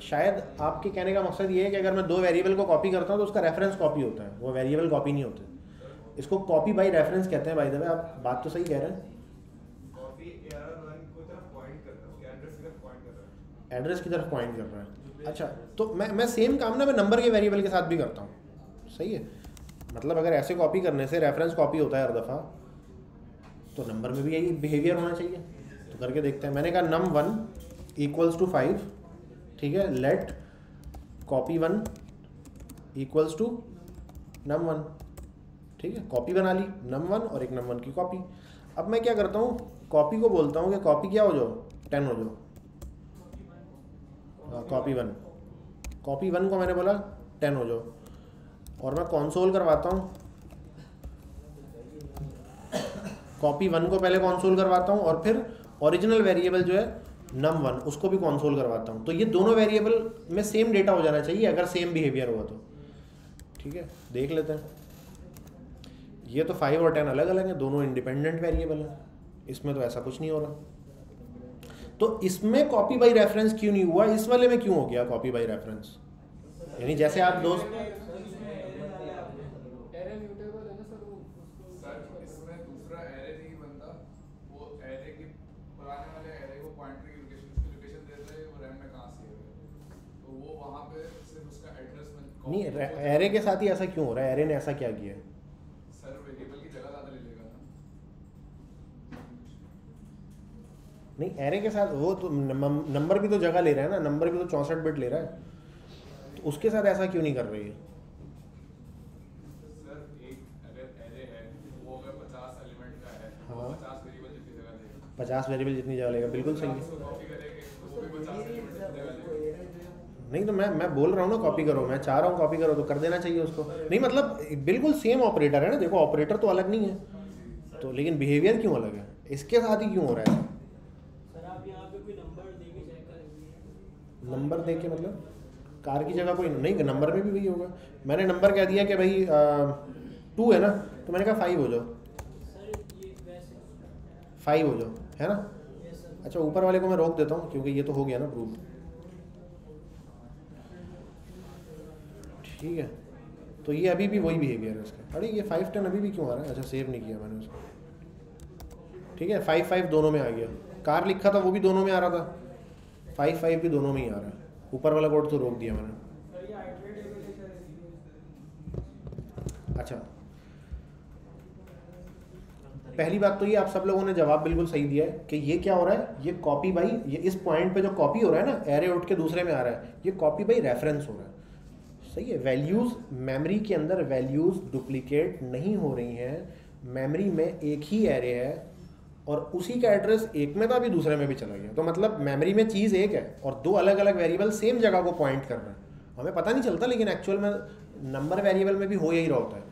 शायद आपके कहने का मकसद ये है कि अगर मैं दो वेरिएबल को कॉपी करता हूँ तो उसका रेफरेंस कॉपी होता है वो वेरिएबल कॉपी नहीं होते। इसको कॉपी बाई रेफरेंस कहते हैं बाई द वे आप बात तो सही कह हैं। है रहा है? एड्रेस की तरफ़ पॉइंट कर रहा है। अच्छा तो मैं मैं सेम काम ना मैं नंबर के वेरिएबल के साथ भी करता हूँ। सही है? मतलब अगर ऐसे कॉपी करने से रेफरेंस कॉपी होता है हर दफ़ा तो नंबर में भी यही बिहेवियर होना चाहिए। तो करके देखते हैं। मैंने कहा num one equals to five ठीक है? Let copy one equals to num one ठीक है? कॉपी बना ली नम वन और एक नम वन की कॉपी अब मैं क्या करता हूँ? कॉपी को बोलता हूँ कि कॉपी क्या हो जाओ? टेन हो जाओ। कॉपी वन कॉपी वन को मैंने बोला टेन हो जाओ। और मैं कॉन्सोल करवाता हूँ। कॉपी वन को पहले कॉन्सोल करवाता हूँ और फिर ओरिजिनल वेरिएबल जो है नम वन उसको भी कॉन्सोल करवाता हूँ। तो ये दोनों वेरिएबल में सेम डेटा हो जाना चाहिए अगर सेम बिहेवियर हुआ तो। ठीक है? देख लेते हैं। ये तो फाइव और टेन अलग अलग हैं, दोनों इंडिपेंडेंट वेरिएबल हैं। इसमें तो ऐसा कुछ नहीं हो रहा। तो इसमें कॉपी बाई रेफरेंस क्यों नहीं हुआ? इस वाले में क्यों हो गया कॉपी बाई रेफरेंस यानी जैसे आप दोस्त एरे म्यूटेबल है ना सर वो उसको सर इसमें दूसरा एरे नहीं बनता वो एरे की पुराने वाले एरे को पॉइंटर की लोकेशन उसकी लोकेशन देते हैं वो रैम में कहाँ सेव है तो वो वहाँ पे सिर्फ़ उसका एड्रेस में नहीं एरे के साथ ही ऐसा क्यों हो रहा है? एरे ने ऐसा क्या किया? है नहीं एरे के साथ वो तो नंबर भी तो जगह ले रहा है ना नंबर भी तो चौंसठ बिट ले रहा है। तो उसके साथ ऐसा क्यों नहीं कर रही है? है पचास है तो हाँ। वेरिएबल पचास वेरिएबल जितनी जगह लेगा बिल्कुल सही। है नहीं तो मैं मैं बोल रहा हूँ ना कॉपी करो। मैं चाह रहा हूँ कॉपी करो तो कर देना चाहिए उसको। नहीं मतलब बिल्कुल सेम ऑपरेटर है ना। देखो ऑपरेटर तो अलग नहीं है। तो लेकिन बिहेवियर क्यों अलग है? इसके साथ ही क्यों हो रहा है? सर आप यहाँ पे कोई नंबर दे के मतलब? कार की जगह कोई नहीं नंबर में भी वही होगा। मैंने नंबर कह दिया कि भाई टू है ना तो मैंने कहा फाइव हो जाओ। फाइव हो जाओ है ना? अच्छा ऊपर वाले को मैं रोक देता हूँ क्योंकि ये तो हो गया ना प्रूफ ठीक है। तो ये अभी भी वही बिहेवियर है उसका। अरे ये फाइव टेन अभी भी क्यों आ रहा है? अच्छा सेव नहीं किया मैंने उसको। ठीक है फाइव फाइव दोनों में आ गया। कार लिखा था, वो भी दोनों में आ रहा था। फाइव फाइव भी दोनों में ही आ रहा है। ऊपर वाला कोड तो रोक दिया मैंने। अच्छा। पहली बात तो ये आप सब लोगों ने जवाब बिल्कुल सही दिया है कि ये क्या हो रहा है? ये कॉपी बाई ये इस पॉइंट पे जो कॉपी हो रहा है ना एरे उठ के दूसरे में आ रहा है, ये कॉपी बाई रेफरेंस हो रहा है। सही है वैल्यूज़ मेमोरी के अंदर वैल्यूज़ डुप्लीकेट नहीं हो रही हैं। मेमोरी में एक ही एरे है और उसी का एड्रेस एक में था, अभी दूसरे में भी चला गया। तो मतलब मेमोरी में चीज़ एक है और दो अलग अलग वेरिएबल सेम जगह को पॉइंट कर रहे हैं। हमें पता नहीं चलता, लेकिन एक्चुअल में नंबर वेरिएबल में भी हो यही रहा होता है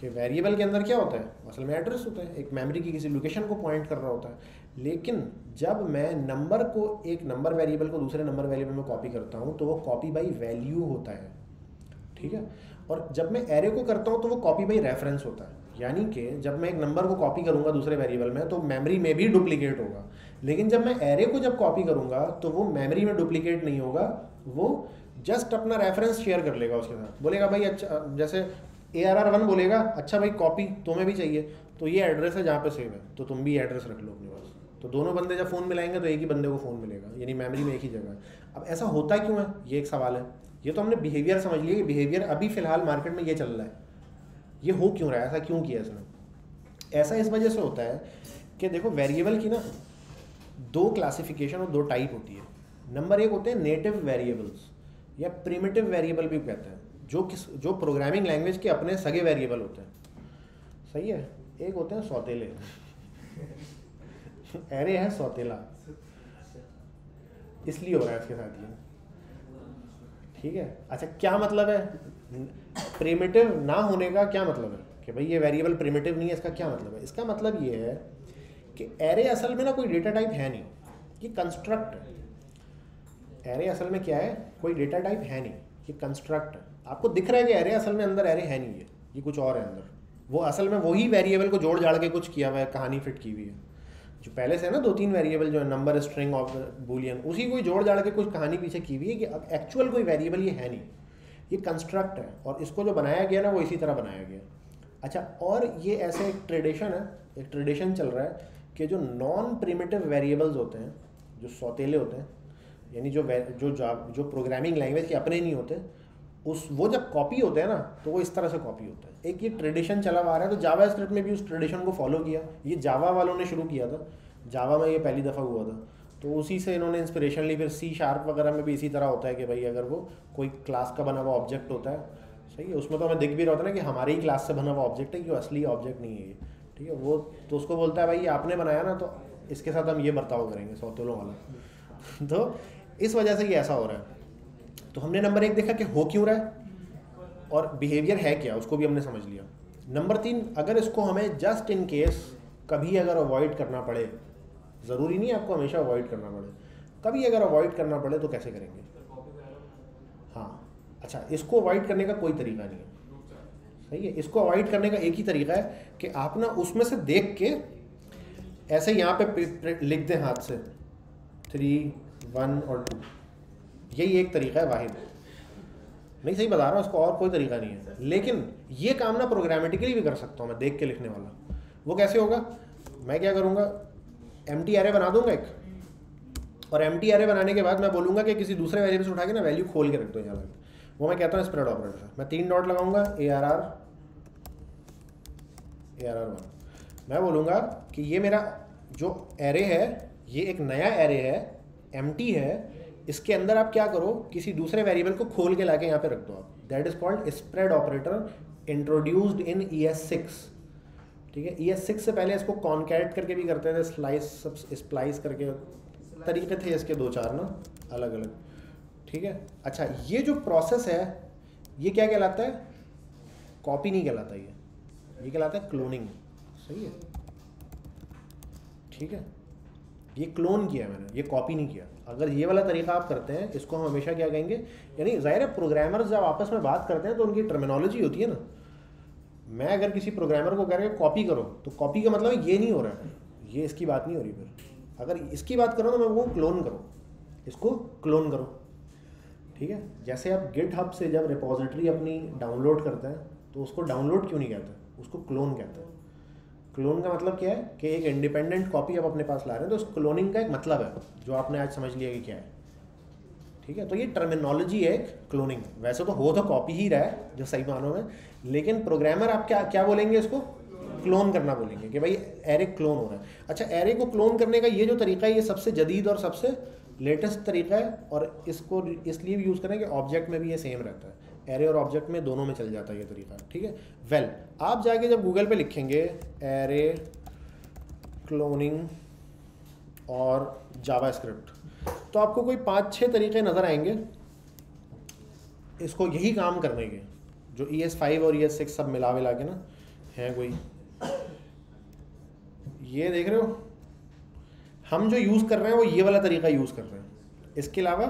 कि वेरिएबल के अंदर क्या होता है? असल में एड्रेस होता है, एक मेमोरी की किसी लोकेशन को पॉइंट कर रहा होता है। लेकिन जब मैं नंबर को एक नंबर वेरिएबल को दूसरे नंबर वेरिएबल में कॉपी करता हूँ तो वो कॉपी बाई वैल्यू होता है। ठीक है? और जब मैं एरे को करता हूँ तो वो कॉपी बाई रेफरेंस होता है। यानी कि जब मैं एक नंबर को कॉपी करूँगा दूसरे वेरिएबल में तो मेमोरी में भी डुप्लीकेट होगा। लेकिन जब मैं एरे को जब कॉपी करूँगा तो वो मेमोरी में डुप्लीकेट नहीं होगा। वो जस्ट अपना रेफरेंस शेयर कर लेगा उसके साथ। बोलेगा, भाई अच्छा जैसे ए आर आर वन बोलेगा अच्छा भाई कॉपी तुम्हें भी चाहिए। तो ये एड्रेस है जहाँ पे सेव है। तो तुम भी एड्रेस रख लो अपने पास। तो दोनों बंदे जब फ़ोन मिलाएँगे तो एक ही बंदे को फ़ोन मिलेगा। यानी मेमोरी में एक ही जगह अब ऐसा होता क्यों है? ये एक सवाल है। ये तो हमने बिहेवियर समझ लिया कि बिहेवियर अभी फ़िलहाल मार्केट में ये चल रहा है। ये हो क्यों रहा है? ऐसा क्यों किया इसने? ऐसा इस वजह से होता है कि देखो वेरिएबल की ना दो क्लासिफिकेशन और दो टाइप होती है। नंबर एक होते हैं नेटिव वेरिएबल्स या प्रिमिटिव वेरिएबल भी कहते हैं, जो किस, जो प्रोग्रामिंग लैंग्वेज के अपने सगे वेरिएबल होते हैं। सही है? एक होते हैं सौतेले। एरे है सौतेला। इसलिए हो रहा है इसके साथ ये। ठीक है? अच्छा क्या मतलब है? प्रिमिटिव ना होने का क्या मतलब है? कि भाई ये वेरिएबल प्रिमिटिव नहीं है, इसका क्या मतलब है? इसका मतलब ये है कि एरे असल में ना कोई डेटा टाइप है नहीं, ये कंस्ट्रक्ट है। एरे असल में क्या है? कोई डेटा टाइप है नहीं, ये कंस्ट्रक्ट है। आपको दिख रहा है कि एरे असल में अंदर एरे है नहीं है ये कुछ और है अंदर। वो असल में वही वेरिएबल को जोड़ जाड़ के कुछ किया हुआ है, कहानी फिट की हुई है। जो पहले से है ना, दो तीन वेरिएबल जो है नंबर स्ट्रिंग ऑफ़ बुलियन उसी को जोड़ जाड़ के कुछ कहानी पीछे की हुई है कि अब एक्चुअल कोई वेरिएबल ये है नहीं। ये कंस्ट्रक्ट है और इसको जो बनाया गया ना, वो इसी तरह बनाया गया। अच्छा और ये ऐसे एक ट्रेडिशन है, एक ट्रेडिशन चल रहा है कि जो नॉन प्रिमिटिव वेरिएबल्स होते हैं, जो सौतेले होते हैं, यानी जो जो जो प्रोग्रामिंग लैंग्वेज के अपने नहीं होते उस, वो जब कॉपी होते हैं ना तो वो इस तरह से कॉपी होता है। एक ये ट्रेडिशन चला आ रहा है तो जावा स्क्रिप्ट में भी उस ट्रेडिशन को फॉलो किया। ये जावा वालों ने शुरू किया था। जावा में ये पहली दफ़ा हुआ था। तो उसी से इन्होंने इंस्पिरेशन ली, फिर सी शार्प वगैरह में भी इसी तरह होता है कि भाई अगर वो कोई क्लास का बना हुआ ऑब्जेक्ट होता है, सही है? उसमें तो हमें दिख भी रहा होता है ना कि हमारे ही क्लास से बना हुआ ऑब्जेक्ट है कि असली ऑब्जेक्ट नहीं है ये? ठीक है? वो तो उसको बोलता है, भाई, आपने बनाया ना तो इसके साथ हम ये बर्ताव करेंगे, सौतेलों वाला। तो इस वजह से ये ऐसा हो रहा है। तो हमने नंबर एक देखा कि हो क्यों रहा है? और बिहेवियर है क्या? उसको भी हमने समझ लिया। नंबर तीन, अगर इसको हमें जस्ट इन केस कभी अगर अवॉइड करना पड़े, ज़रूरी नहीं आपको हमेशा अवॉइड करना पड़े। कभी अगर अवॉइड करना पड़े तो कैसे करेंगे? हाँ। अच्छा इसको अवॉइड करने का कोई तरीका नहीं है। सही है? इसको अवॉइड करने का एक ही तरीका है कि आप ना उसमें से देख के ऐसे यहाँ पे लिख दें हाथ से। थ्री वन और टू यही एक तरीका है वाहिद। नहीं, सही बता रहा हूँ उसको और कोई तरीका नहीं है। लेकिन ये काम ना प्रोग्रामेटिकली भी कर सकता हूँ मैं, देख के लिखने वाला। वो कैसे होगा? मैं क्या करूँगा? एम टी आर ए बना दूँगा एक। और एम टी आर ए बनाने के बाद मैं बोलूँगा कि किसी दूसरे वेरिएबल से उठा के ना वैल्यू खोल के रख दो यहाँ पर वो मैं कहता हूँ स्प्रेड ऑपरेटर मैं तीन डॉट लगाऊँगा A R R A R R one मैं बोलूँगा कि ये मेरा जो एरे है, ये एक नया एरे है एमटी है इसके अंदर आप क्या करो, किसी दूसरे वेरिएबल को खोल के लाके यहाँ पे रख दो आप। That is called spread operator introduced in E S six ठीक है? ई एस सिक्स से पहले इसको कॉन्कैट करके भी करते थे स्लाइस सब स्प्लाइस करके। तरीके थे इसके दो चार ना अलग अलग ठीक है? अच्छा ये जो प्रोसेस है, ये क्या कहलाता है? कॉपी नहीं कहलाता ये। ये कहलाता है क्लोनिंग सही है? ठीक है? ये क्लोन किया मैंने, ये कॉपी नहीं किया। अगर ये वाला तरीका आप करते हैं, इसको हम हमेशा क्या कहेंगे, यानी ज़ाहिर है प्रोग्रामर जब आपस में बात करते हैं तो उनकी टर्मिनोलॉजी होती है ना। मैं अगर किसी प्रोग्रामर को कह रहा कॉपी करो तो कॉपी का मतलब ये नहीं हो रहा है। ये इसकी बात नहीं हो रही फिर। अगर इसकी बात करो तो मैं वो क्लोन करो। इसको क्लोन करो। ठीक है? जैसे आप गिट हब से जब रिपोजिटरी अपनी डाउनलोड करते हैं तो उसको डाउनलोड क्यों नहीं कहते? उसको क्लोन कहते हैं। क्लोन का मतलब क्या है कि एक इंडिपेंडेंट कॉपी आप अपने पास ला रहे हैं तो उस क्लोनिंग का एक मतलब है, जो आपने आज समझ लिया कि क्या है। ठीक है? तो ये टर्मिनोलॉजी है एक क्लोनिंग वैसे तो हो तो कॉपी ही रहा है, जो सही मानों में, लेकिन प्रोग्रामर आप क्या क्या बोलेंगे इसको? क्लोन करना बोलेंगे कि भाई एरे क्लोन हो रहा है। अच्छा एरे को क्लोन करने का ये जो तरीका है, ये सबसे जदीद और सबसे लेटेस्ट तरीका है, और इसको इसलिए भी यूज़ करें कि ऑब्जेक्ट में भी ये सेम रहता है। एरे और ऑब्जेक्ट में दोनों में चल जाता है ये तरीका, ठीक है? वेल आप जाके जब गूगल पे लिखेंगे एरे क्लोनिंग और जावा स्क्रिप्ट तो आपको कोई पाँच छः तरीके नज़र आएँगे। इसको यही काम करने के, जो ई एस फाइव और ई एस सिक्स सब मिला मिला के ना, हैं कोई। ये देख रहे हो? हम जो यूज़ कर रहे हैं, वो ये वाला तरीका यूज़ कर रहे हैं। इसके अलावा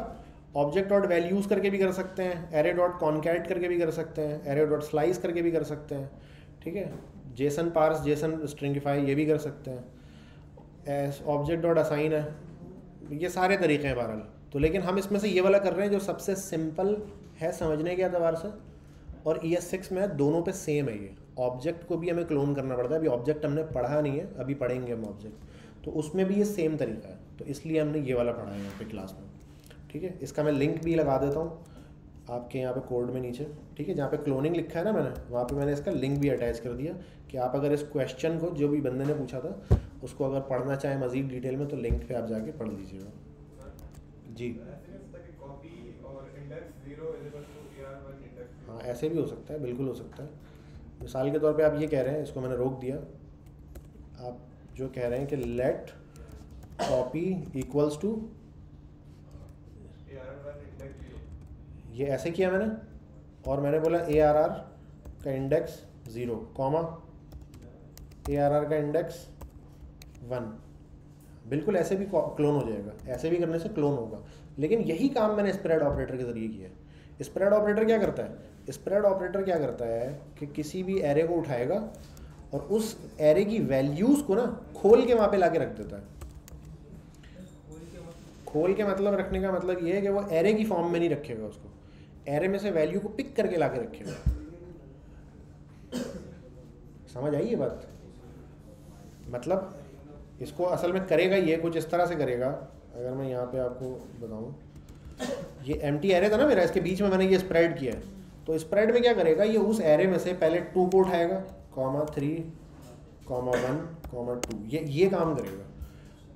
ऑब्जेक्ट डॉट वैल्यूज़ करके भी कर सकते हैं एरे डॉट कॉन्कैट करके भी कर सकते हैं एरे डॉट स्लाइस करके भी कर सकते हैं, ठीक है? जेसन पार्स जेसन स्ट्रिंगिफाई ये भी कर सकते हैं। एस ऑब्जेक्ट डॉट असाइन है, ये सारे तरीके हैं बहरहाल। तो लेकिन हम इसमें से ये वाला कर रहे हैं जो सबसे सिंपल है समझने के अतबार से, और ई एस सिक्स में दोनों पे सेम है ये। ऑब्जेक्ट को भी हमें क्लोन करना पड़ता है, अभी ऑब्जेक्ट हमने पढ़ा नहीं है, अभी पढ़ेंगे हम ऑब्जेक्ट तो उसमें भी ये सेम तरीका है। तो इसलिए हमने ये वाला पढ़ा है यहाँ पे क्लास में। ठीक है? इसका मैं लिंक भी लगा देता हूँ आपके यहाँ पे कोड में नीचे। ठीक है? जहाँ पे क्लोनिंग लिखा है ना मैंने, वहाँ पे मैंने इसका लिंक भी अटैच कर दिया कि आप अगर इस क्वेश्चन को जो भी बंदे ने पूछा था, उसको अगर पढ़ना चाहें मज़ीद डिटेल में तो लिंक पे आप जाके पढ़ लीजिएगा। जी। हाँ ऐसे भी हो सकता है, बिल्कुल हो सकता है। मिसाल के तौर पर आप ये कह रहे हैं, इसको मैंने रोक दिया। आप जो कह रहे हैं कि let copy equals to A R one index zero ये ऐसे किया मैंने, और मैंने बोला ए आर आर का index zero comma A R R का इंडेक्स वन बिल्कुल ऐसे भी क्लोन हो जाएगा, ऐसे भी करने से क्लोन होगा। लेकिन यही काम मैंने स्प्रेड ऑपरेटर के ज़रिए किया है। स्प्रेड ऑपरेटर क्या करता है? स्प्रेड ऑपरेटर क्या करता है कि किसी भी एरे को उठाएगा और उस एरे की वैल्यूज़ को ना खोल के वहाँ पे ला के रख देता है। खोल के मतलब रखने का मतलब ये है कि वो एरे की फॉर्म में नहीं रखेगा उसको। एरे में से वैल्यू को पिक करके ला के रखेगा समझ आई ये बात? मतलब इसको असल में करेगा ये, कुछ इस तरह से करेगा। अगर मैं यहाँ पे आपको बताऊँ, ये एम टी एरे था ना मेरा, इसके बीच में मैंने ये स्प्रेड किया है। तो स्प्रेड में क्या करेगा? ये उस एरे में से पहले टू को उठाएगा comma three comma one comma two ये ये काम करेगा।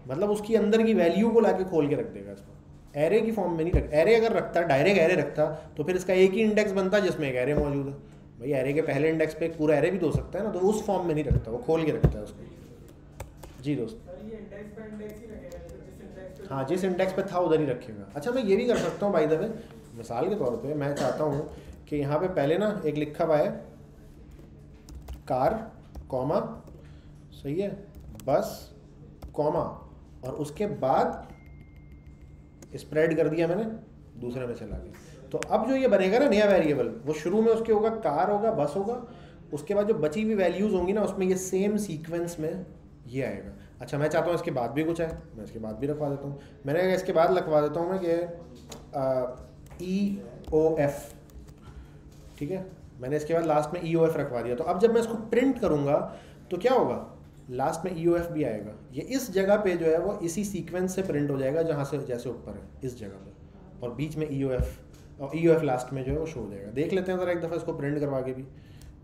मतलब उसकी अंदर की वैल्यू को लाके खोल के रख देगा इसको। एरे की फॉर्म में नहीं रख एरे अगर रखता डायरेक्ट एरे रखता तो फिर इसका एक ही इंडेक्स बनता जिसमें एक एरे मौजूद है। भाई एरे के पहले इंडेक्स पे पूरा एरे भी दो सकता है ना तो उस फॉर्म में नहीं रखता वो खोल के रखता है उसको। जी दोस्त। ही जैसे इंडेक्स पे था उधर ही रखेगा। अच्छा मैं ये भी कर सकता हूँ बाई द वे मिसाल के तौर पे मैं चाहता हूँ कि यहाँ पे पहले ना एक लिखा हुआ है कार कॉमा सही है बस कॉमा और उसके बाद स्प्रेड कर दिया मैंने, दूसरे में चला के तो अब जो ये बनेगा ना नया वेरिएबल वो शुरू में उसके होगा, कार होगा, बस होगा, उसके बाद जो बची हुई वैल्यूज़ होंगी ना, उसमें ये सेम सीक्वेंस में ये आएगा। अच्छा मैं चाहता हूँ इसके बाद भी कुछ है मैं इसके बाद भी रखवा देता हूँ। मैंने इसके बाद लिखवा देता हूँ मैं कि ई ओ एफ़ ठीक है? मैंने इसके बाद लास्ट में ई ओ एफ़ रखवा दिया। तो अब जब मैं इसको प्रिंट करूँगा तो क्या होगा? लास्ट में ई ओ एफ़ भी आएगा। ये इस जगह पे जो है वो इसी सीक्वेंस से प्रिंट हो जाएगा जहाँ से जैसे ऊपर है, इस जगह पे। और बीच में ई ओ एफ़ और ई ओ एफ़ लास्ट में जो है वो शो हो जाएगा। देख लेते हैं ज़रा एक दफ़ा इसको प्रिंट करवा के भी।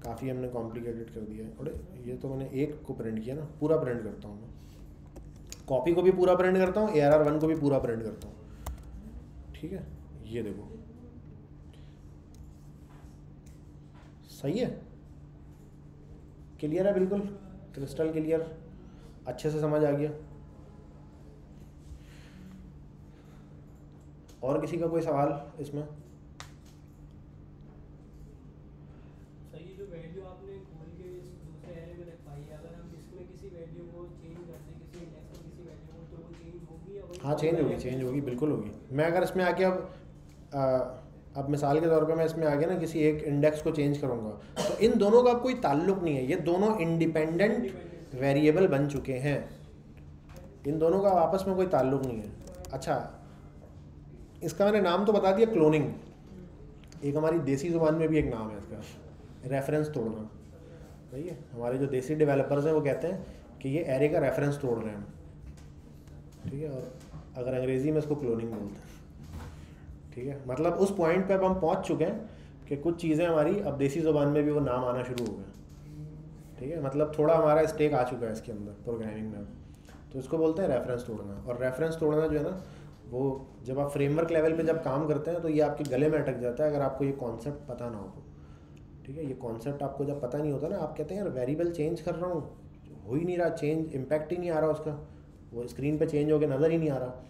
काफ़ी हमने कॉम्प्लिकेटेड कर दिया है। अरे ये तो मैंने एक को प्रिंट किया ना, पूरा प्रिंट करता हूँ मैं। कॉपी को भी पूरा प्रिंट करता हूँ ए आर आर वन को भी पूरा प्रिंट करता हूँ। ठीक है? ये देखो। सही है? क्लियर है बिल्कुल? Crystal clear? अच्छे से समझ आ गया। और किसी का कोई सवाल इसमें? है चेंज तो होगी हाँ चेंज होगी चेंज होगी बिल्कुल होगी। मैं अगर इसमें आके अब अब मिसाल के तौर पे मैं इसमें आगे ना किसी एक इंडेक्स को चेंज करूँगा। तो इन दोनों का कोई ताल्लुक नहीं है। ये दोनों इंडिपेंडेंट वेरिएबल बन चुके हैं। इन दोनों का आपस में कोई ताल्लुक नहीं है। अच्छा इसका मैंने नाम तो बता दिया क्लोनिंग एक हमारी देसी ज़ुबान में भी एक नाम है इसका। रेफरेंस तोड़ना। सही है? हमारे जो देसी डेवलपर्स हैं, वो कहते हैं कि ये एरे का रेफरेंस तोड़ रहे हैं। ठीक है? और अगर अंग्रेज़ी में इसको क्लोनिंग बोलते हैं। ठीक है? मतलब उस पॉइंट पे अब हम पहुँच चुके हैं कि कुछ चीज़ें हमारी अब देसी ज़ुबान में भी वो नाम आना शुरू हो गए ठीक है? मतलब थोड़ा हमारा स्टेक आ चुका है इसके अंदर प्रोग्रामिंग में तो इसको बोलते हैं रेफरेंस तोड़ना। और रेफरेंस तोड़ना जो है ना, वो जब आप फ्रेमवर्क लेवल पे जब काम करते हैं तो ये आपके गले में अटक जाता है अगर आपको ये कॉन्सेप्ट पता ना हो। तो ठीक है? ये कॉन्सेप्ट आपको जब पता नहीं होता ना, आप कहते हैं, यार वेरिएबल चेंज कर रहा हूँ, हो ही नहीं रहा चेंज इम्पैक्ट ही नहीं आ रहा उसका, वो स्क्रीन पे चेंज हो के नज़र ही नहीं आ रहा।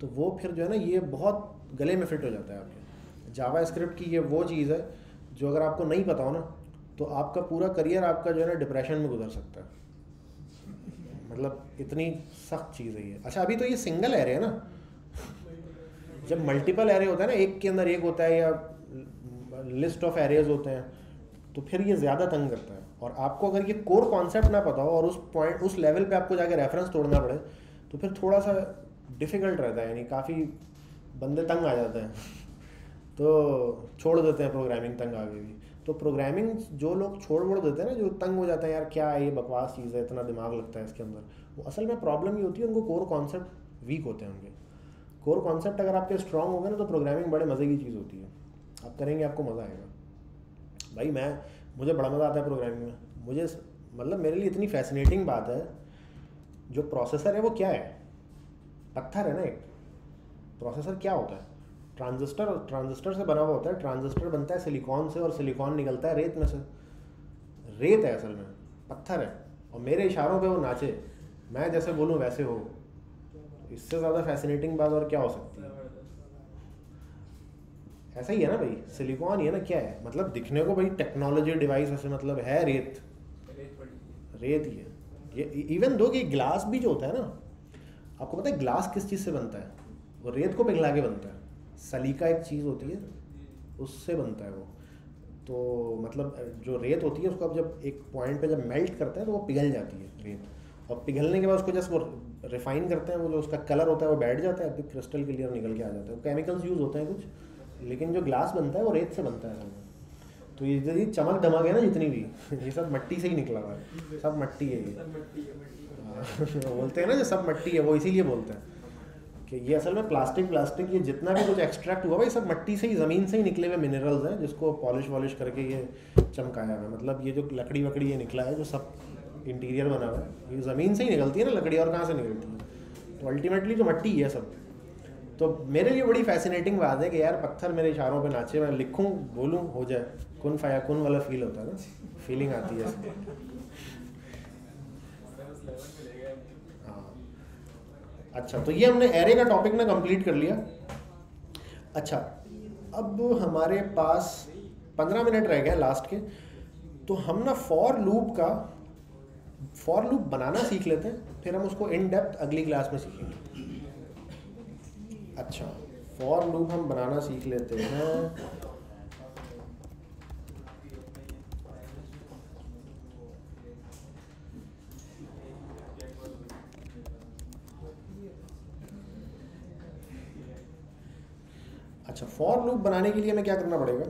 तो वो फिर जो है ना, ये बहुत गले में फिट हो जाता है आपके। जावा स्क्रिप्ट की ये वो चीज़ है, जो अगर आपको नहीं पता हो ना तो आपका पूरा करियर आपका जो है ना डिप्रेशन में गुजर सकता है। मतलब इतनी सख्त चीज़ है ये। अच्छा अभी तो ये सिंगल एरे है ना। जब मल्टीपल एरे होता है ना, एक के अंदर एक होता है या लिस्ट ऑफ़ एरेज होते हैं तो फिर ये ज़्यादा तंग करता है। और आपको अगर ये कोर कॉन्सेप्ट ना पता हो और उस पॉइंट उस लेवल पे आपको जाके रेफरेंस तोड़ना पड़े तो फिर थोड़ा सा डिफ़िकल्ट रहता है, यानी काफ़ी बंदे तंग आ जाते हैं। तो छोड़ देते हैं प्रोग्रामिंग तंग आगे भी। तो प्रोग्रामिंग जो लोग छोड़ वोड़ देते हैं ना, जो तंग हो जाते हैं, यार, क्या है ये बकवास चीज़ है, इतना दिमाग लगता है इसके अंदर? वो असल में प्रॉब्लम ये होती है, उनको कोर कॉन्सेप्ट वीक होते हैं उनके। कोर कॉन्सेप्ट अगर आपके स्ट्रांग हो गए ना तो प्रोग्रामिंग बड़े मज़े की चीज़ होती है। आप करेंगे, आपको मज़ा आएगा। भाई, मैं, मुझे बड़ा मज़ा आता है प्रोग्रामिंग में। मुझे मतलब मेरे लिए इतनी फैसिनेटिंग बात है, जो प्रोसेसर है वो क्या है? पत्थर है ना एक। प्रोसेसर क्या होता है? ट्रांजिस्टर ट्रांजिस्टर से बना हुआ होता है, ट्रांजिस्टर बनता है सिलिकॉन से और सिलिकॉन निकलता है रेत में से। रेत है असल में, पत्थर है, और मेरे इशारों पे वो नाचे। मैं जैसे बोलूँ वैसे हो। इससे ज़्यादा फैसिनेटिंग बात और क्या हो सकती है? ऐसा ही है ना भाई, सिलिकॉन है ना क्या है? मतलब दिखने को भाई टेक्नोलॉजी डिवाइस ऐसे मतलब है रेत। रेत ही है। ये इवन दो कि ग्लास भी जो होता है ना, आपको पता है ग्लास किस चीज़ से बनता है? वो रेत को पिघला के बनता है। सलीका एक चीज़ होती है उससे बनता है वो। तो मतलब जो रेत होती है उसको अब जब एक पॉइंट पे जब मेल्ट करते हैं तो वो पिघल जाती है रेत। और पिघलने के बाद उसको जस्ट वो रिफाइन करते हैं वो जो उसका कलर होता है वो बैठ जाता है फिर क्रिस्टल क्लियर निकल के आ जाता है। केमिकल्स यूज़ होते हैं कुछ लेकिन जो ग्लास बनता है वो रेत से बनता है। तो ये जितनी चमक धमक है ना जितनी भी ये सब मट्टी से ही निकला हुआ है। सब मट्टी है ये। बोलते हैं ना जो सब मट्टी है वो इसीलिए बोलते हैं। कि ये असल में प्लास्टिक प्लास्टिक ये जितना भी कुछ एक्सट्रैक्ट हुआ भाई सब मट्टी से ही, ज़मीन से ही निकले हुए मिनरल्स हैं, जिसको पॉलिश वॉलिश करके ये चमकाया हुआ है। मतलब ये जो लकड़ी वकड़ी ये निकला है, जो सब इंटीरियर बना हुआ है, ये ज़मीन से ही निकलती है ना, लकड़ी और कहाँ से निकलती है? तो अल्टीमेटली जो मट्टी है सब। तो मेरे लिए बड़ी फैसिनेटिंग बात है कि यार पत्थर मेरे इशारों पे नाचे, मैं लिखूं, बोलूँ, हो जाए। कुन फाया कुन वाला फील होता है ना फीलिंग आती हाँ। अच्छा तो ये हमने एरे का टॉपिक ना कंप्लीट कर लिया। अच्छा अब हमारे पास पंद्रह मिनट रह गए लास्ट के तो हम ना फॉर लूप का फॉर लूप बनाना सीख लेते हैं, फिर हम उसको इन डेप्थ अगली क्लास में सीखेंगे। अच्छा फॉर लूप हम बनाना सीख लेते हैं। अच्छा फॉर लूप बनाने के लिए हमें क्या करना पड़ेगा?